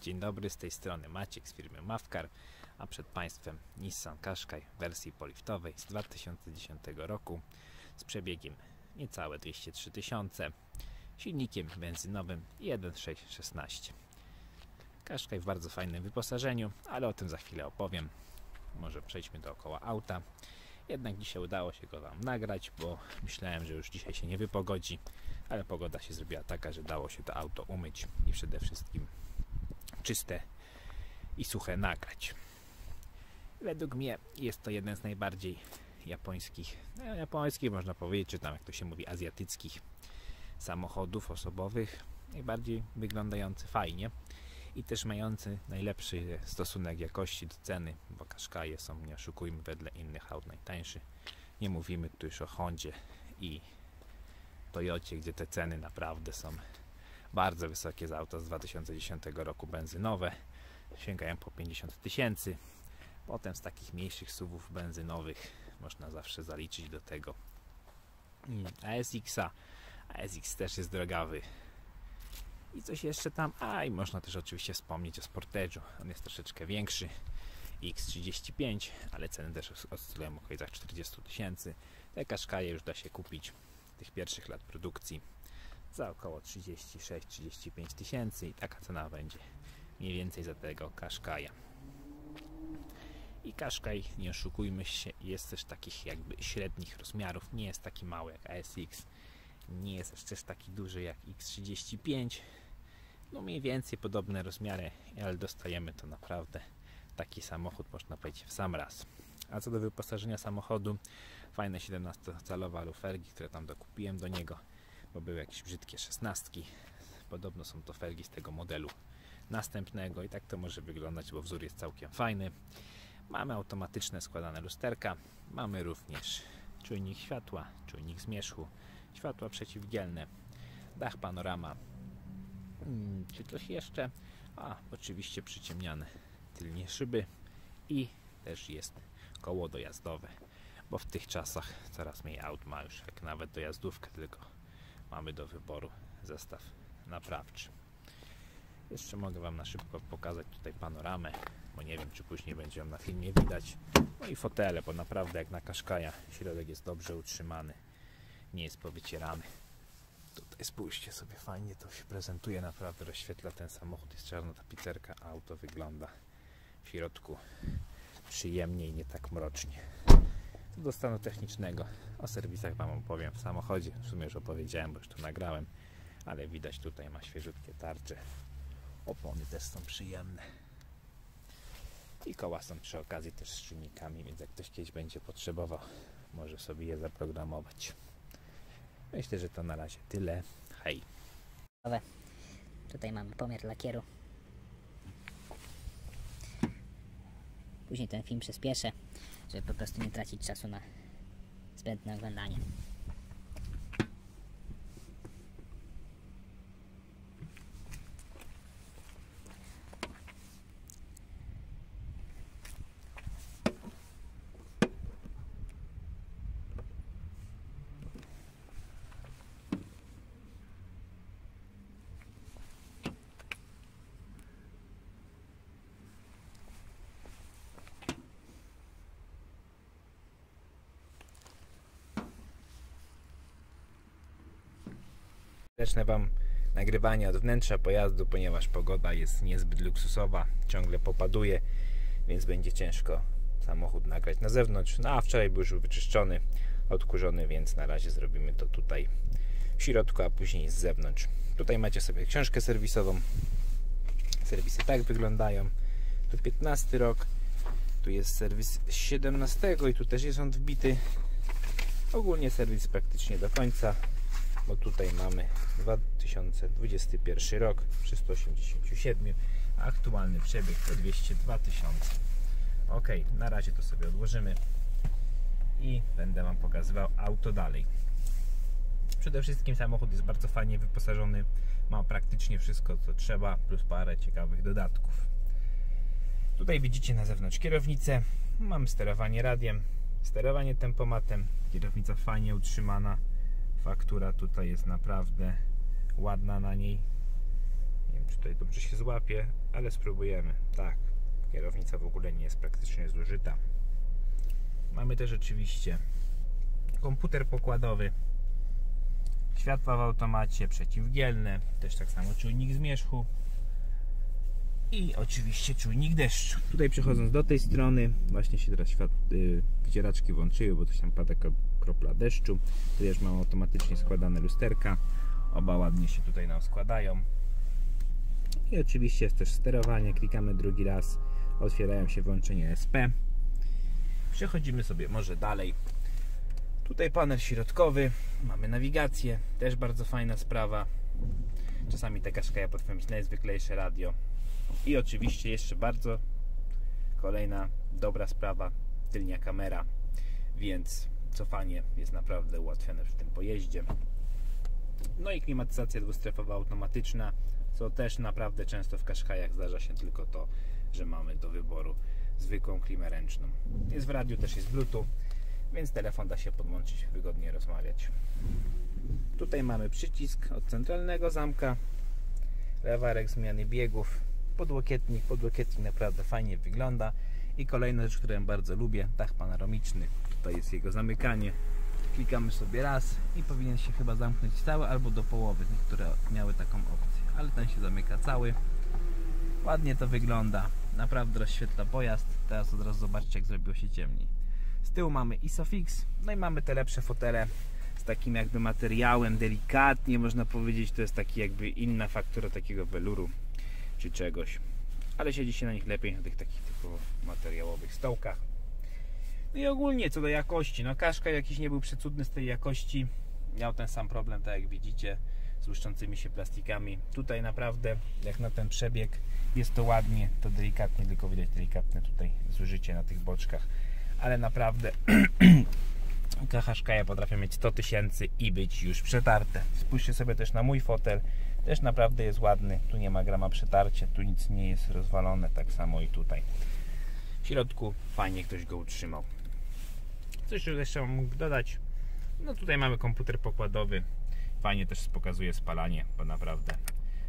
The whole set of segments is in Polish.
Dzień dobry, z tej strony Maciek z firmy Mawkar, a przed Państwem Nissan Qashqai w wersji poliftowej z 2010 roku z przebiegiem niecałe 203 tysiące, silnikiem benzynowym 1.616. Qashqai w bardzo fajnym wyposażeniu, ale o tym za chwilę opowiem. Może przejdźmy dookoła auta. Jednak dzisiaj udało się go Wam nagrać, bo myślałem, że już dzisiaj się nie wypogodzi, ale pogoda się zrobiła taka, że dało się to auto umyć i przede wszystkim czyste i suche nagrać. Według mnie jest to jeden z najbardziej japońskich, no japońskich można powiedzieć, czy tam jak to się mówi, azjatyckich samochodów osobowych. Najbardziej wyglądający fajnie i też mający najlepszy stosunek jakości do ceny, bo Qashqaie są, nie oszukujmy, wedle innych aut najtańszy. Nie mówimy tu już o Hondzie i Toyocie, gdzie te ceny naprawdę są bardzo wysokie za auta z 2010 roku benzynowe. Sięgają po 50 tysięcy. Potem z takich mniejszych suwów benzynowych można zawsze zaliczyć do tego ASX-a. ASX też jest drogawy. I coś jeszcze tam. A i można też oczywiście wspomnieć o Sportage'u. On jest troszeczkę większy. X35, ale ceny też oscylują w okolicach 40 tysięcy. Te kaszkaje już da się kupić tych pierwszych lat produkcji za około 36-35 tysięcy i taka cena będzie mniej więcej za tego Kaszkaja. I Kaszkaj, nie oszukujmy się, jest też takich jakby średnich rozmiarów, nie jest taki mały jak ASX, nie jest też taki duży jak X35, no mniej więcej podobne rozmiary, ale dostajemy to naprawdę taki samochód, można powiedzieć, w sam raz. A co do wyposażenia samochodu, fajne 17-calowe lufergi, które tam dokupiłem do niego, bo były jakieś brzydkie szesnastki. Podobno są to felgi z tego modelu następnego i tak to może wyglądać, bo wzór jest całkiem fajny. Mamy automatyczne składane lusterka, mamy również czujnik światła, czujnik zmierzchu, światła przeciwdzielne, dach panorama. Hmm, czy coś jeszcze? A, oczywiście przyciemniane tylnie szyby i też jest koło dojazdowe, bo w tych czasach coraz mniej aut ma już jak nawet dojazdówkę, tylko mamy do wyboru zestaw naprawczy. Jeszcze mogę Wam na szybko pokazać tutaj panoramę, bo nie wiem, czy później będzie ją na filmie widać. No i fotele, bo naprawdę jak na Kaszkaja środek jest dobrze utrzymany, nie jest powycierany. Tutaj spójrzcie sobie, fajnie to się prezentuje, naprawdę rozświetla ten samochód, jest czarna tapicerka, auto wygląda w środku przyjemnie i nie tak mrocznie. Do stanu technicznego, o serwisach Wam opowiem w samochodzie. W sumie już opowiedziałem, bo już to nagrałem, ale widać tutaj ma świeżutkie tarcze. Opony też są przyjemne. I koła są przy okazji też z czynnikami, więc jak ktoś kiedyś będzie potrzebował, może sobie je zaprogramować. Myślę, że to na razie tyle. Hej! Tutaj mamy pomiar lakieru. Później ten film przyspieszę, żeby po prostu nie tracić czasu na zbędne oglądanie. Zacznę Wam nagrywanie od wnętrza pojazdu, ponieważ pogoda jest niezbyt luksusowa, ciągle popaduje, więc będzie ciężko samochód nagrać na zewnątrz. No a wczoraj był już wyczyszczony, odkurzony, więc na razie zrobimy to tutaj w środku, a później z zewnątrz. Tutaj macie sobie książkę serwisową. Serwisy tak wyglądają. Tu 15 rok, tu jest serwis z 17 i tu też jest on wbity. Ogólnie serwis praktycznie do końca bo tutaj mamy 2021 rok 387 a aktualny przebieg to 202 tysiące. Ok, na razie to sobie odłożymy i będę Wam pokazywał auto dalej. Przede wszystkim samochód jest bardzo fajnie wyposażony ma praktycznie wszystko co trzeba plus parę ciekawych dodatków. Tutaj widzicie na zewnątrz kierownicę. Mam sterowanie radiem sterowanie tempomatem. Kierownica fajnie utrzymana faktura tutaj jest naprawdę ładna na niej nie wiem czy tutaj dobrze się złapie, ale spróbujemy. Tak, kierownica w ogóle nie jest praktycznie zużyta. Mamy też oczywiście komputer pokładowy, światła w automacie, przeciwgielne, też tak samo czujnik zmierzchu i oczywiście czujnik deszczu. Tutaj przechodząc do tej strony, właśnie się teraz świat, yy, wycieraczki włączyły, bo coś tam pada kropla deszczu. Tu już mam automatycznie składane lusterka. Oba ładnie się tutaj nam składają. I oczywiście jest też sterowanie. Klikamy drugi raz, otwierają się włączenie SP. Przechodzimy sobie może dalej. Tutaj panel środkowy, mamy nawigację, też bardzo fajna sprawa. Czasami taka szkaja potrafi mieć najzwyklejsze radio. I oczywiście jeszcze bardzo kolejna dobra sprawa, tylnia kamera, więc cofanie jest naprawdę ułatwione w tym pojeździe. No i klimatyzacja dwustrefowa automatyczna, co też naprawdę często w Qashqaiach zdarza się tylko to, że mamy do wyboru zwykłą klimę ręczną. Jest w radiu, też jest Bluetooth, więc telefon da się podłączyć, wygodnie rozmawiać. Tutaj mamy przycisk od centralnego zamka, lewarek zmiany biegów, podłokietnik, podłokietnik naprawdę fajnie wygląda i kolejna rzecz, którą bardzo lubię, dach panoramiczny. Tutaj jest jego zamykanie. Klikamy sobie raz i powinien się chyba zamknąć cały albo do połowy. Niektóre miały taką opcję, ale ten się zamyka cały. Ładnie to wygląda. Naprawdę rozświetla pojazd. Teraz od razu zobaczcie jak zrobiło się ciemniej. Z tyłu mamy Isofix, no i mamy te lepsze fotele z takim jakby materiałem delikatnie można powiedzieć, to jest taki jakby inna faktura takiego weluru czy czegoś. Ale siedzi się na nich lepiej na tych takich typowo materiałowych stołkach. No i ogólnie co do jakości, no Kaszka jakiś nie był przecudny z tej jakości. Miał ten sam problem, tak jak widzicie, z łuszczącymi się plastikami. Tutaj naprawdę, jak na ten przebieg, jest to ładnie, to delikatnie, tylko widać delikatne tutaj zużycie na tych boczkach. Ale naprawdę Kaszkaja potrafią mieć 100 tysięcy i być już przetarte. Spójrzcie sobie też na mój fotel. Też naprawdę jest ładny. Tu nie ma grama przetarcia, tu nic nie jest rozwalone. Tak samo i tutaj. Środku fajnie ktoś go utrzymał. Coś jeszcze mógł dodać. No tutaj mamy komputer pokładowy. Fajnie też pokazuje spalanie, bo naprawdę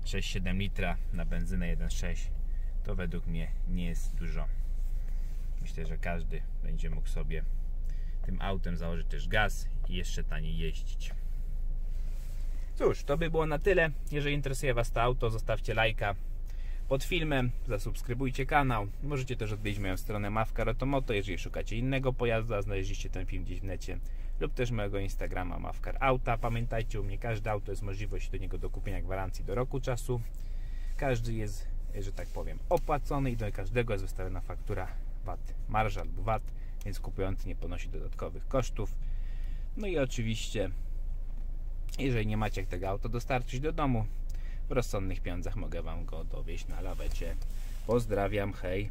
6,7 litra na benzynę 1,6 to według mnie nie jest dużo. Myślę, że każdy będzie mógł sobie tym autem założyć też gaz i jeszcze taniej jeździć. Cóż, to by było na tyle. Jeżeli interesuje Was to auto, zostawcie lajka pod filmem, zasubskrybujcie kanał. Możecie też odwiedzić moją stronę Mawka Rotomoto, jeżeli szukacie innego pojazdu, a znaleźliście ten film gdzieś w necie lub też mojego Instagrama Mawkar Auta. Pamiętajcie, u mnie każde auto jest możliwość do niego dokupienia gwarancji do roku czasu. Każdy jest, że tak powiem, opłacony i do każdego jest wystawiona faktura VAT, marża lub VAT, więc kupujący nie ponosi dodatkowych kosztów. No i oczywiście, jeżeli nie macie jak tego auto dostarczyć do domu, w rozsądnych pieniądzach mogę Wam go dowieść na lawecie. Pozdrawiam, hej!